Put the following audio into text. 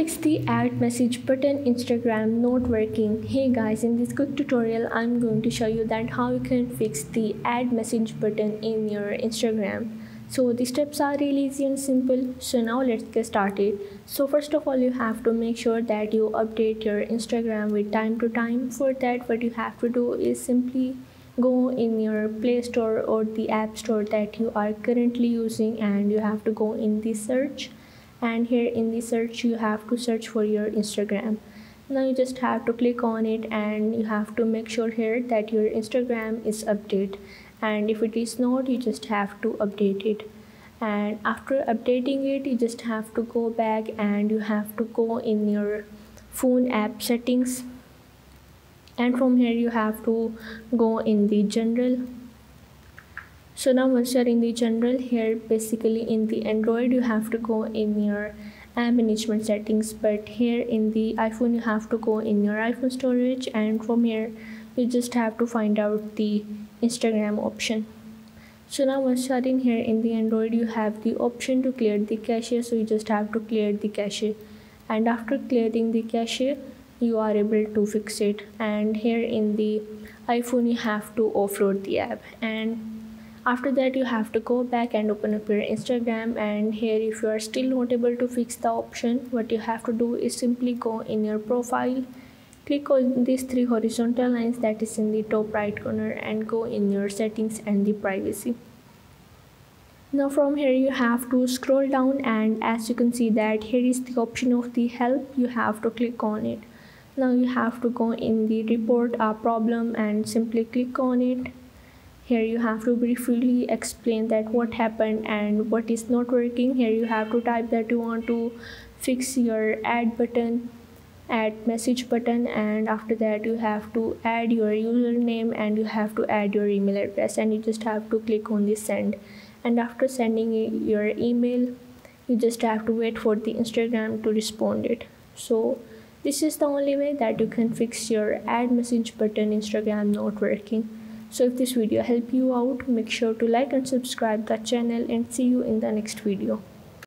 fix the add message button Instagram not working. Hey guys, in this quick tutorial I'm going to show you that how you can fix the add message button in your Instagram. So the steps are really easy and simple. So now let's get started. So first of all you have to make sure that you update your Instagram with time to time. For that what you have to do is simply go in your play store or the app store that you are currently using and you have to go in the search and here in the search you have to search for your instagram. Now you just have to click on it and you have to make sure here that your instagram is updated and if it is not you just have to update it. And after updating it you just have to go back and you have to go in your phone app settings. And from here you have to go in the general so now once you're in the general here basically in the android you have to go in your app management settings. But here in the iphone you have to go in your iphone storage. And from here you just have to find out the instagram option. So now once you're in here in the android you have the option to clear the cache. So you just have to clear the cache. And after clearing the cache you are able to fix it. And here in the iphone you have to offload the app. And after that you have to go back and open up your instagram and here if you are still not able to fix the option what you have to do is simply go in your profile click on these three horizontal lines that is in the top right corner and go in your settings and the privacy. Now from here you have to scroll down and as you can see that here is the option of the help you have to click on it. Now you have to go in the report a problem and simply click on it here you have to briefly explain that what happened and what is not working. Here you have to type that you want to fix your add button add message button and after that you have to add your username and you have to add your email address and you just have to click on the send. And after sending your email you just have to wait for the instagram to respond it. So this is the only way that you can fix your add message button instagram not working so if this video helped you out, make sure to like and subscribe the channel and see you in the next video.